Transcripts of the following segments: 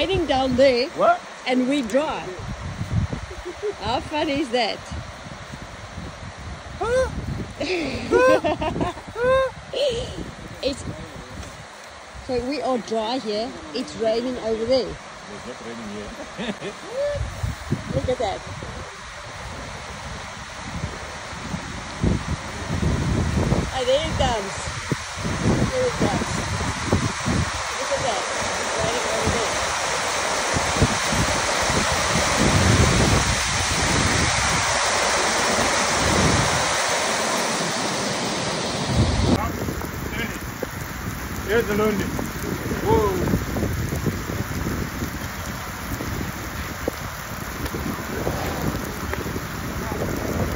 And raining down there what? and we dry. How funny is that? it's so we are dry here. It's raining over there. It's not raining here. Look at that. Oh, there it comes. There it comes. É de longe. Uou.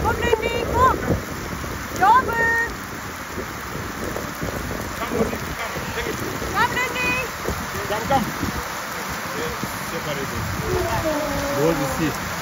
Kom nu niet, Lindy. Jobben! Kom nu niet, kom! Kom nu niet! Kom, kom!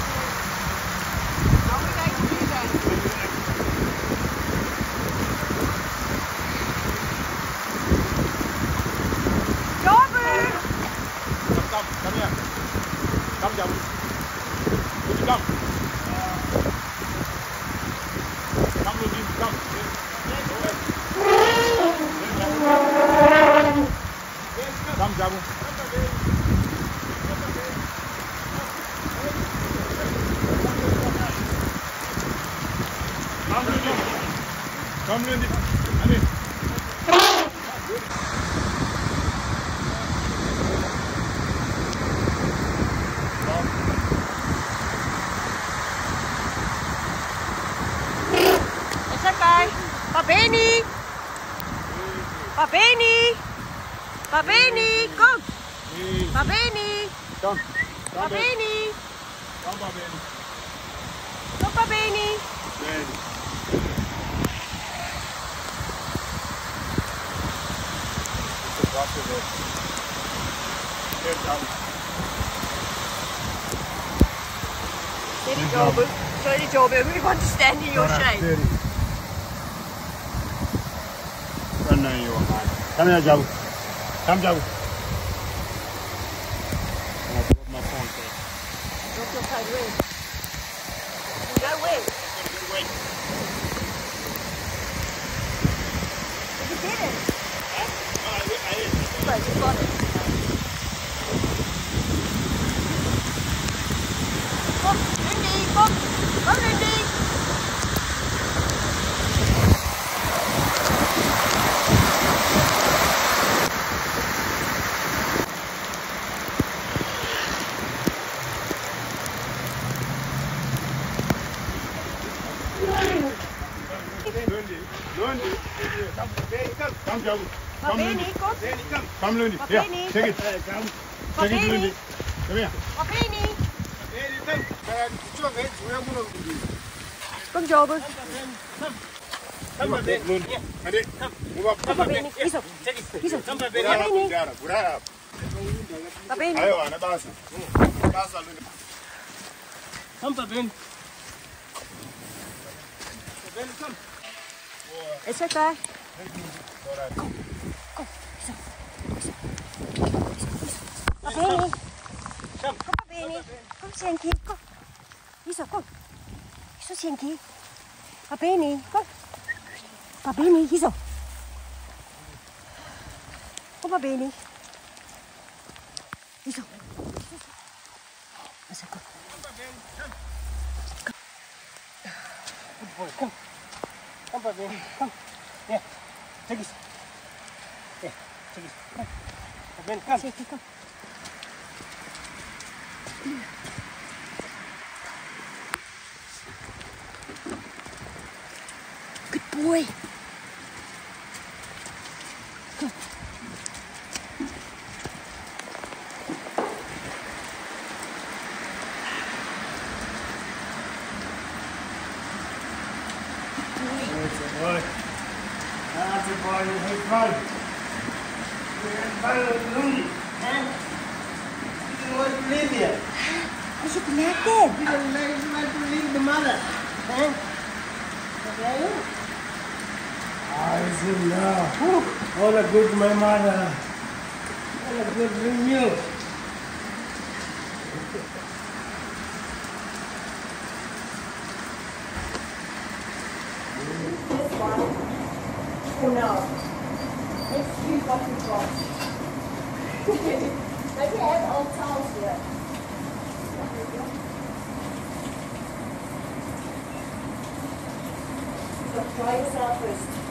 Vamos, Lindy. Essa cai. Tá va bene. Va tá bene. Va tá bene. Go. Va bene. Come. Va bene. Come, va bene. Come, va bene. Bene. Just a drop of it. Here, Jabu. Steady Jobu. Steady Jobu. We want to stand in your shade. Steady. Run now, you are man. Come here, Jabu. Come, Jabu. I dropped my phone, sir. Drop your phone where? Go where? Wait. Did you get it? No, I, I ate. là chúng con con lên đi con con lên đi Kom, kom, kom. Kom, Lenny, kom. Kom, Lenny. Ja, zeg het. Zeg het, Lenny. Kom her. Kom, Lenny. Kom, Jobbe. Kom, kom, kom. Kom, Lenny. Kies op. Kies op. Kom, Lenny. Kom, Lenny. Ayo, ana basa. Basa, Lenny. Kom, Lenny. Kom, Lenny, kom. Is het daar? Va bene? Va bene? Come senti? Iso, come? Iso senti? Va bene? Va bene, Iso? Come va bene? Iso. Iso, come? Va bene, come. Come. Come, va bene, come. Yeah. Take this. Yeah. Take this. Come. Ben, come. Kom. Good boy. That's a boy. That's a boy. You have fun. You have fun with Lundi. Huh? You didn't want to live here. Is it connected? You didn't like, to leave the mother. Huh? Okay? I see now. All the good my mother. a good renew. This Oh no. Let's use what we've got. Maybe add old towels here. So try yourself first.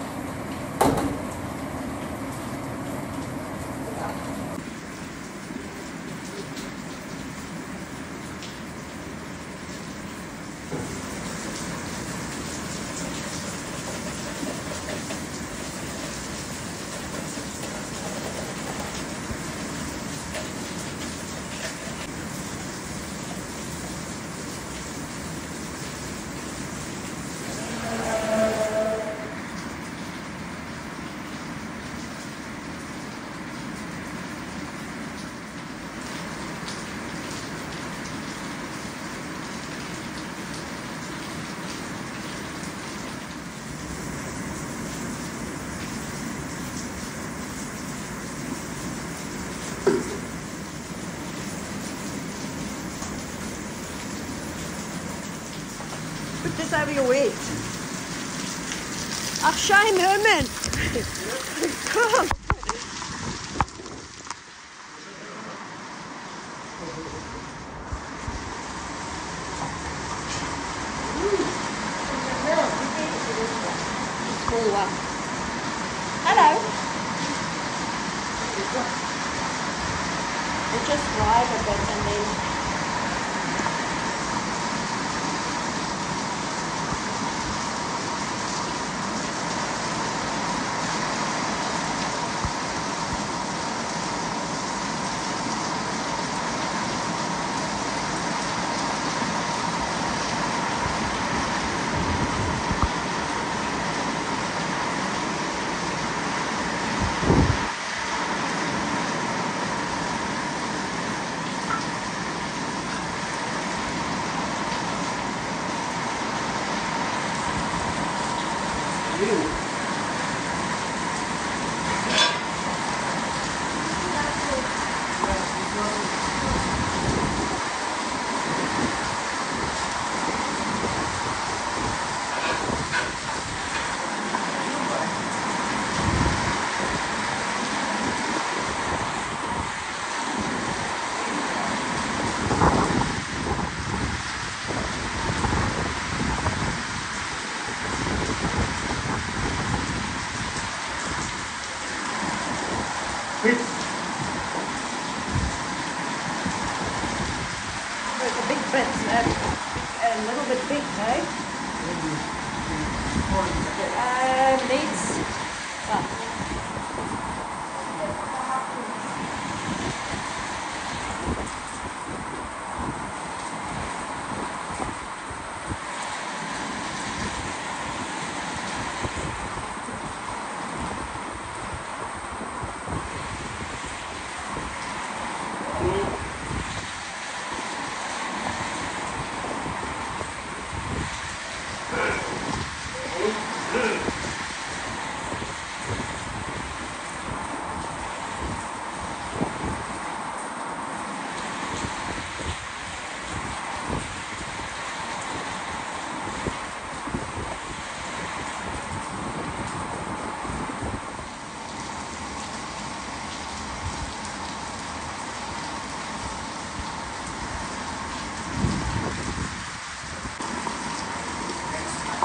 Put this over your weight. Ach, shame, Herman. Come. Small one. Hello. We'll just drive a bit and then Quick. It's a big bit, uh, a little big, eh?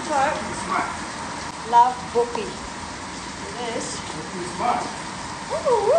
Smart. love bookie. It is. Looking smart. Woo, woo.